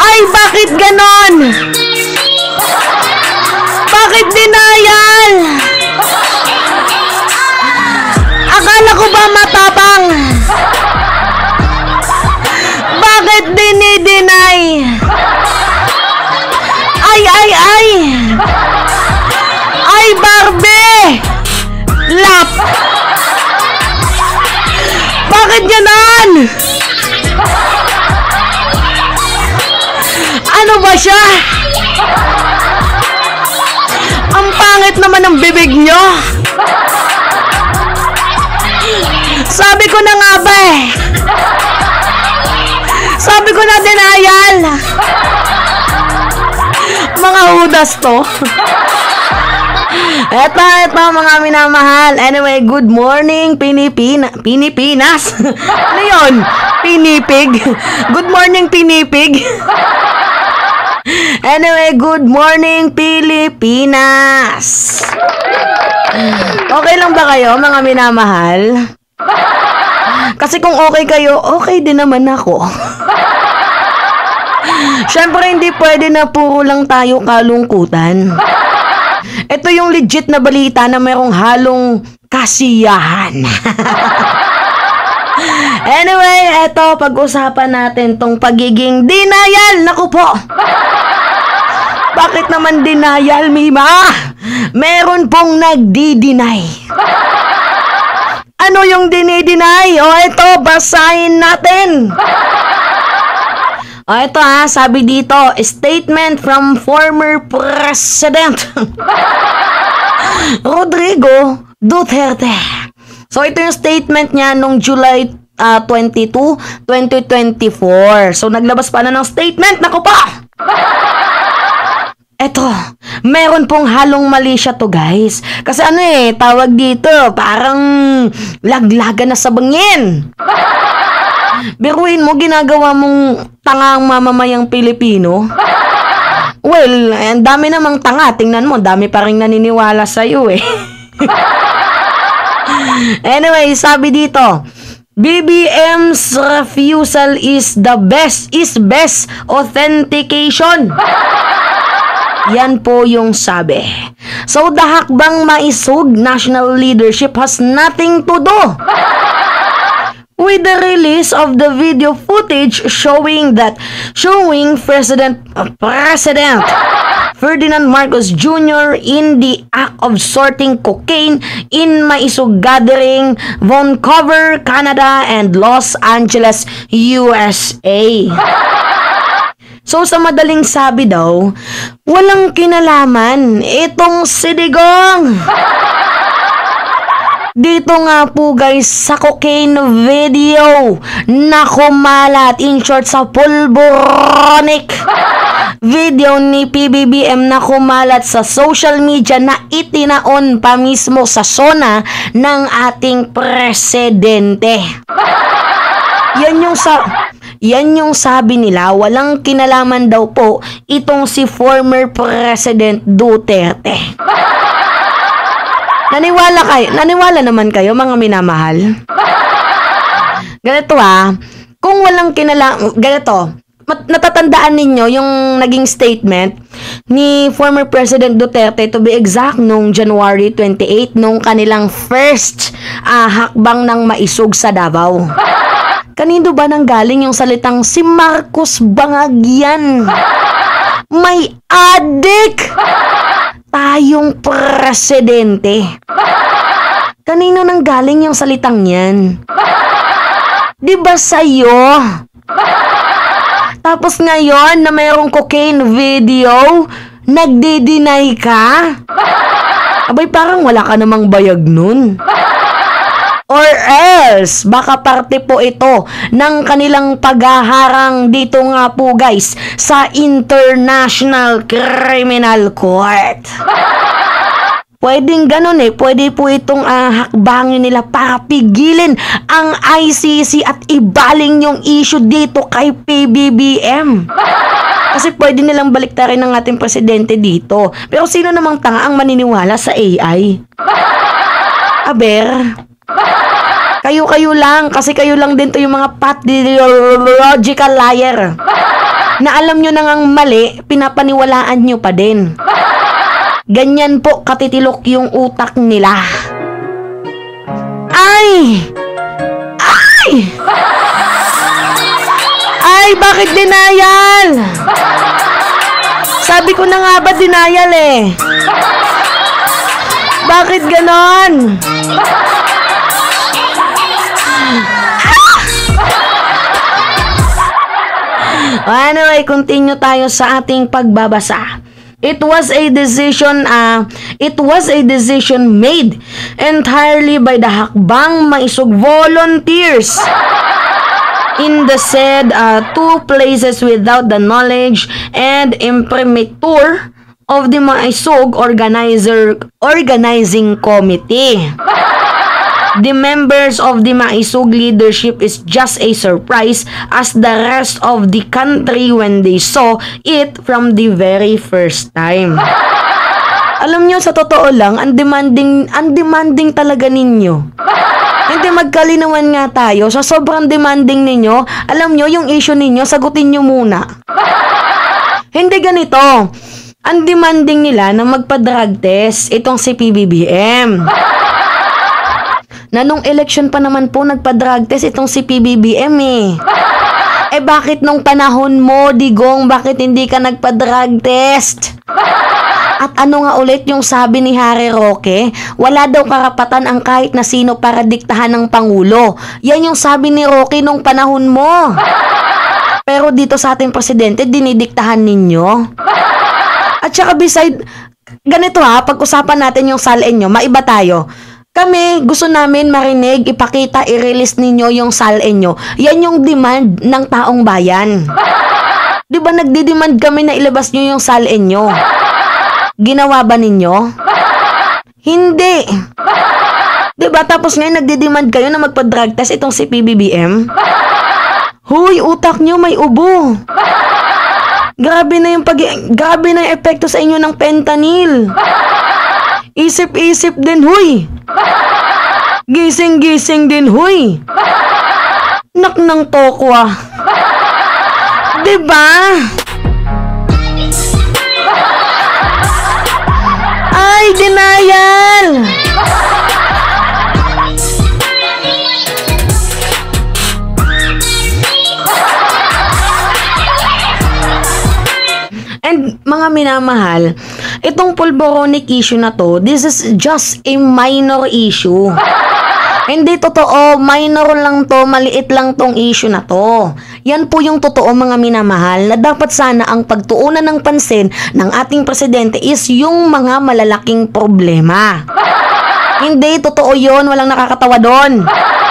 Ay, bakit ganon? Bakit denial? Akala ko ba matapang? Bakit dinideny? Ay, ay, ay! Ay, Barbie! Lap! Bakit ganon? Ano ba siya? Ang pangit naman ng bibig nyo. Sabi ko na nga ba eh. Sabi ko na denial. Mga hudas to. Eto, eto mga minamahal. Anyway, good morning, Pinipina. Pinipinas. ano yun? Pinipig. Good morning, Pinipig. Anyway, good morning, Pilipinas. Okay lang ba kayo, mga minamahal? Kasi kung okay kayo, okay din naman ako. Siyempre, hindi pwede na puro lang tayo kalungkutan. Ito yung legit na balita na mayroong halong kasiyahan. anyway, eto, pag-usapan natin tong pagiging denial. Naku po! Bakit naman denial, Mima? Meron pong nagdi-deny. Ano yung dinideny? O eto, basahin natin. O ito ha, sabi dito, statement from former President Rodrigo Duterte. So ito yung statement niya nung July uh, 22, 2024. So naglabas pa na ng statement, naku pa! Eto, meron pong halong mali siya to guys. Kasi ano eh, tawag dito, parang laglagan na sa bangin. Biruin mo, ginagawa mong tangang mamamayang Pilipino. Well, ang dami namang tanga. Tingnan mo, dami pa rin naniniwala sa'yo eh. Anyway, sabi dito, BBM's refusal is the best, is best authentication. Yan po yung sabi. So, the hakbang maisog national leadership has nothing to do with the release of the video footage showing that showing President uh, President Ferdinand Marcos Jr. in the act of sorting cocaine in Maisog Gathering, Vancouver, Canada, and Los Angeles, USA. So sa madaling sabi daw, walang kinalaman itong sidigong. Dito nga po guys sa cocaine video. Na kumalat in short sa pulboronic video ni PBBM na kumalat sa social media na itinaon pa mismo sa zona ng ating presidente. Yan yung sa yan yung sabi nila, walang kinalaman daw po itong si former President Duterte. Naniwala kayo, naniwala naman kayo mga minamahal? Ganito ah, kung walang kinala, ganito, mat- natatandaan ninyo yung naging statement ni former President Duterte to be exact nung January 28 nung kanilang first uh, hakbang ng maisog sa Davao. Kanino ba nang galing yung salitang si Marcos Bangagyan? May adik! Tayong presidente. Kanino nang galing yung salitang yan? Di ba sa'yo? Tapos ngayon na mayroong cocaine video, nagde-deny ka? Abay parang wala ka namang bayag nun. Or else, baka parte po ito ng kanilang paghaharang dito nga po guys sa International Criminal Court. Pwedeng ganun eh, pwede po itong uh, hakbangin nila para pigilin ang ICC at ibaling yung issue dito kay PBBM. Kasi pwede nilang baliktarin ng ating presidente dito. Pero sino namang tanga ang maniniwala sa AI? Aber, Kayo-kayo lang, kasi kayo lang din to yung mga pathological liar. Na alam nyo na ngang mali, pinapaniwalaan nyo pa din. Ganyan po katitilok yung utak nila. Ay! Ay! Ay, bakit denial? Sabi ko na nga ba denial eh? Bakit ganon? Anyway, continue tayo sa ating pagbabasa. It was a decision uh, it was a decision made entirely by the Hakbang Maisog volunteers in the said uh, two places without the knowledge and imprimatur of the Maisog organizer organizing committee. The members of the Maisog leadership is just a surprise as the rest of the country when they saw it from the very first time. Alam nyo, sa totoo lang, ang demanding, ang demanding talaga ninyo. Hindi magkalinawan nga tayo. Sa sobrang demanding ninyo, alam nyo, yung issue ninyo, sagutin nyo muna. Hindi ganito. Ang demanding nila na magpa-drug test itong si PBBM na nung election pa naman po nagpa-drug test itong si PBBM eh. Eh bakit nung panahon mo, Digong, bakit hindi ka nagpa-drug test? At ano nga ulit yung sabi ni Harry Roque? Wala daw karapatan ang kahit na sino para diktahan ng Pangulo. Yan yung sabi ni Roque nung panahon mo. Pero dito sa ating presidente, dinidiktahan ninyo. At saka beside, ganito ha, pag-usapan natin yung salin nyo, maiba tayo. Kami, gusto namin marinig, ipakita, i-release ninyo yung salin nyo. Yan yung demand ng taong bayan. Di ba nagdi-demand kami na ilabas nyo yung salin nyo? Ginawa ba ninyo? Hindi. Di ba tapos ngayon nagdi-demand kayo na magpa-drug test itong si PBBM? Huy, utak nyo may ubo. Grabe na yung pag grabe na yung epekto sa inyo ng fentanyl. Isip-isip din, huy. Gising-gising din, huy. Nak ng tokwa. Diba? Ay, denial! And mga minamahal, itong pulboronic issue na to, this is just a minor issue. Hindi totoo, minor lang to, maliit lang tong issue na to. Yan po yung totoo mga minamahal na dapat sana ang pagtuunan ng pansin ng ating presidente is yung mga malalaking problema. Hindi, totoo yon walang nakakatawa doon.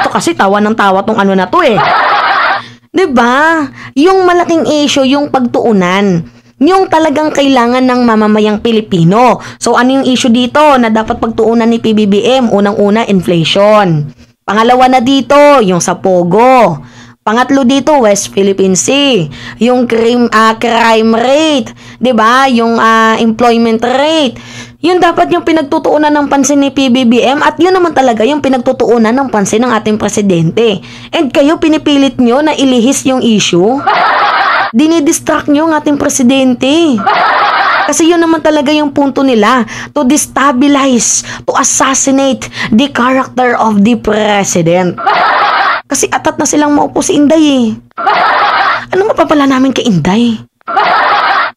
Ito kasi tawa ng tawa tong ano na to eh. 'Di ba? Yung malaking issue yung pagtuunan yung talagang kailangan ng mamamayang Pilipino. So ano yung issue dito na dapat pagtuunan ni PBBM? Unang-una, inflation. Pangalawa na dito, yung sa Pogo. Pangatlo dito, West Philippine Sea. Yung crime, uh, crime rate. 'di ba Yung uh, employment rate. Yun dapat yung pinagtutuunan ng pansin ni PBBM at yun naman talaga yung pinagtutuunan ng pansin ng ating presidente. And kayo pinipilit nyo na ilihis yung issue? dinidistract nyo ang ating presidente. Kasi yun naman talaga yung punto nila, to destabilize, to assassinate the character of the president. Kasi atat na silang maupo si Inday eh. Anong mapapala namin kay Inday?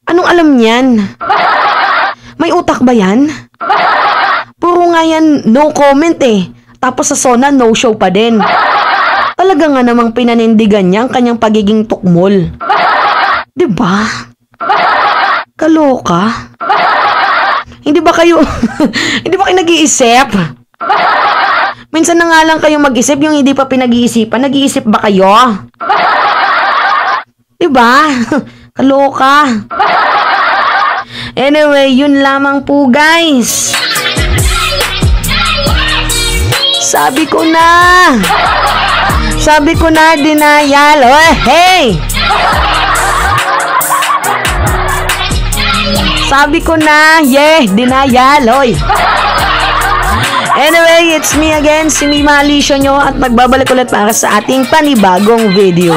Anong alam niyan? May utak ba yan? Puro nga yan no comment eh. Tapos sa Sona no show pa din. Talaga nga namang pinanindigan niya ang kanyang pagiging tukmol. 'Di ba? Kaloka. Hindi ba kayo Hindi ba kayo nag-iisip? Minsan na nga lang kayo mag-isip yung hindi pa pinag-iisipan. Nag-iisip ba kayo? 'Di ba? Kaloka. Anyway, yun lamang po guys. Sabi ko na. Sabi ko na, denial. Oh, hey! Sabi ko na, yeah, denial, oy. Anyway, it's me again, si Mima Alicia nyo at magbabalik ulit para sa ating panibagong video.